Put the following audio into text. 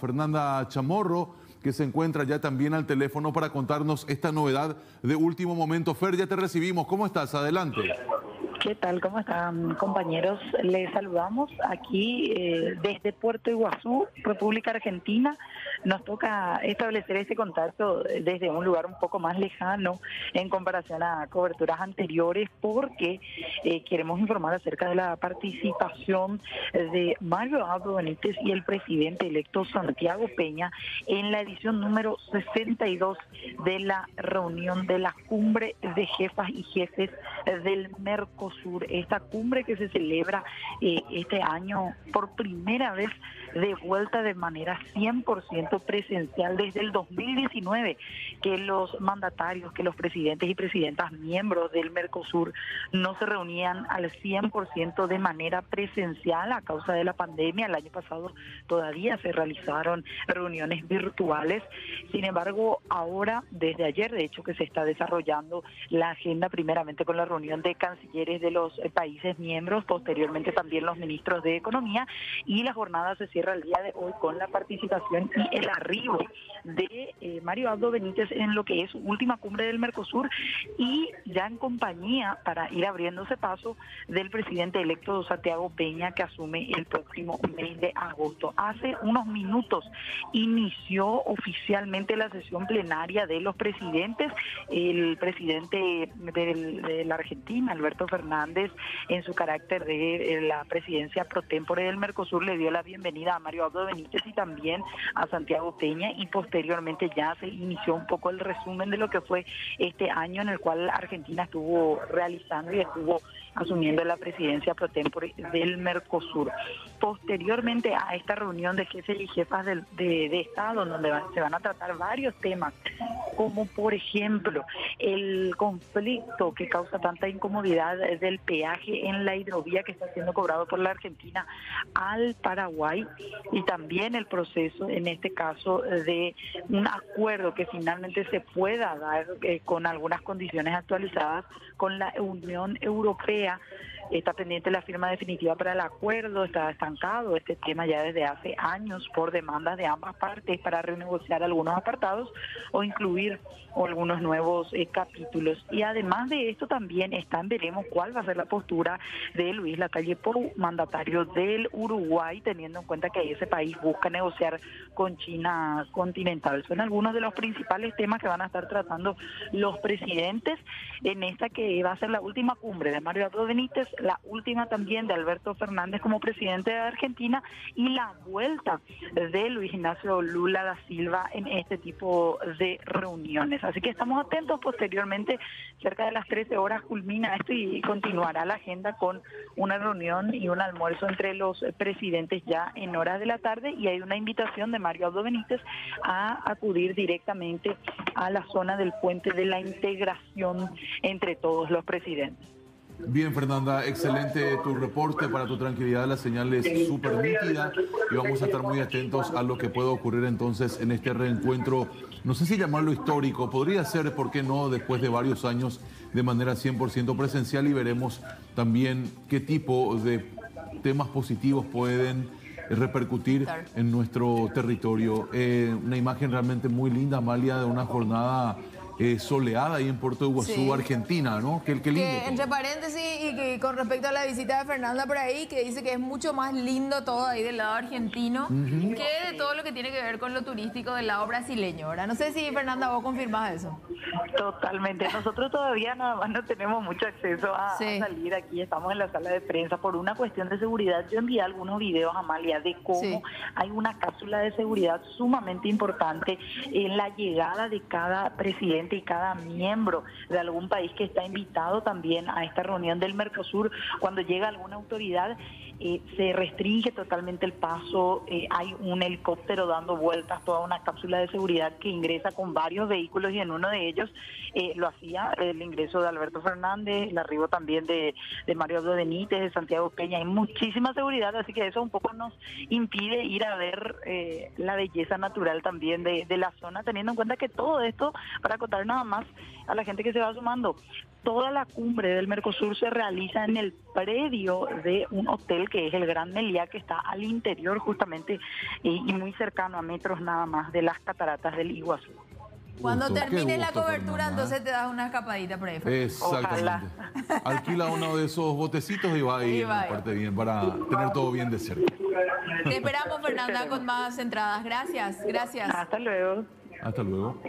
Fernanda Chamorro, que se encuentra ya también al teléfono para contarnos esta novedad de último momento. Fer, ya te recibimos. ¿Cómo estás? Adelante. ¿Qué tal? ¿Cómo están compañeros? Les saludamos aquí eh, desde Puerto Iguazú, República Argentina. Nos toca establecer este contacto desde un lugar un poco más lejano en comparación a coberturas anteriores porque eh, queremos informar acerca de la participación de Mario Abdo Benítez y el presidente electo Santiago Peña en la edición número 62 de la reunión de la cumbre de jefas y jefes del Mercosur. Sur, esta cumbre que se celebra eh, este año por primera vez de vuelta de manera 100% presencial desde el 2019, que los mandatarios, que los presidentes y presidentas miembros del Mercosur no se reunían al 100% de manera presencial a causa de la pandemia. El año pasado todavía se realizaron reuniones virtuales. Sin embargo, ahora, desde ayer, de hecho, que se está desarrollando la agenda primeramente con la reunión de cancilleres de los eh, países miembros, posteriormente también los ministros de Economía, y la jornada se cierra el día de hoy con la participación y el arribo de eh, Mario Aldo Benítez en lo que es última cumbre del Mercosur y ya en compañía para ir abriéndose paso del presidente electo Santiago Peña que asume el próximo mes de agosto. Hace unos minutos inició oficialmente la sesión plenaria de los presidentes. El presidente de la Argentina, Alberto Fernández, en su carácter de la presidencia pro tempore del Mercosur, le dio la bienvenida a Mario Aldo Benítez y también a Santiago Peña y ya se inició un poco el resumen de lo que fue este año en el cual Argentina estuvo realizando y estuvo asumiendo la presidencia pro tempore del Mercosur. Posteriormente a esta reunión de jefes y jefas de, de, Estado, donde se van a tratar varios temas, como por ejemplo el conflicto que causa tanta incomodidad del peaje en la hidrovía que está siendo cobrado por la Argentina al Paraguay y también el proceso, en este caso, de un acuerdo que finalmente se pueda dar eh, con algunas condiciones actualizadas con la Unión Europea está pendiente la firma definitiva para el acuerdo, está estancado este tema ya desde hace años por demandas de ambas partes para renegociar algunos apartados o incluir algunos nuevos eh, capítulos. Y además de esto también están, veremos cuál va a ser la postura de Luis Lacalle Pou, mandatario del Uruguay, teniendo en cuenta que ese país busca negociar con China continental. Son algunos de los principales temas que van a estar tratando los presidentes en esta que va a ser la última cumbre de Mario Abdo Benítez, la última también de Alberto Fernández como presidente de Argentina y la vuelta de Luis Ignacio Lula da Silva en este tipo de reuniones. Así que estamos atentos posteriormente, cerca de las 13 horas culmina esto y continuará la agenda con una reunión y un almuerzo entre los presidentes ya en horas de la tarde y hay una invitación de Mario Aldo Benítez a acudir directamente a la zona del puente de la integración entre todos los presidentes. Bien, Fernanda, excelente tu reporte. Para tu tranquilidad, la señal es súper nítida y vamos a estar muy atentos a lo que pueda ocurrir entonces en este reencuentro. No sé si llamarlo histórico, podría ser, ¿por qué no?, después de varios años de manera 100% presencial y veremos también qué tipo de temas positivos pueden repercutir en nuestro territorio. Eh, una imagen realmente muy linda, Amalia, de una jornada eh, soleada ahí en Puerto Iguazú, Argentina, ¿no? Qué, lindo. entre paréntesis, y que con respecto a la visita de Fernanda por ahí, que dice que es mucho más lindo todo ahí del lado argentino que de todo lo que tiene que ver con lo turístico del lado brasileño, ¿verdad? No sé si Fernanda vos confirmás eso. Totalmente. Nosotros todavía nada más no tenemos mucho acceso a, salir aquí. Estamos en la sala de prensa por una cuestión de seguridad. Yo envié algunos videos, Amalia, de cómo hay una cápsula de seguridad sumamente importante en la llegada de cada presidente y cada miembro de algún país que está invitado también a esta reunión del Mercosur. Cuando llega alguna autoridad, eh, se restringe totalmente el paso, eh, hay un helicóptero dando vueltas, toda una cápsula de seguridad que ingresa con varios vehículos y en uno de ellos eh, lo hacía el ingreso de Alberto Fernández, el arribo también de, Mario Abdo Benítez, de Santiago Peña, hay muchísima seguridad, así que eso un poco nos impide ir a ver la belleza natural también de, de la zona, teniendo en cuenta que todo esto, para nada más a la gente que se va sumando, toda la cumbre del Mercosur se realiza en el predio de un hotel que es el Gran Meliá, que está al interior justamente y, y muy cercano a metros nada más de las cataratas del Iguazú. Cuando Gusto, termine la cobertura, Fernanda, entonces te das una escapadita por ahí. Exactamente. Alquila uno de esos botecitos y va ahí Y en va la ahí. parte bien para tener todo bien de cerca. Te esperamos, Fernanda, con más entradas. Gracias, gracias. Hasta luego. Hasta luego.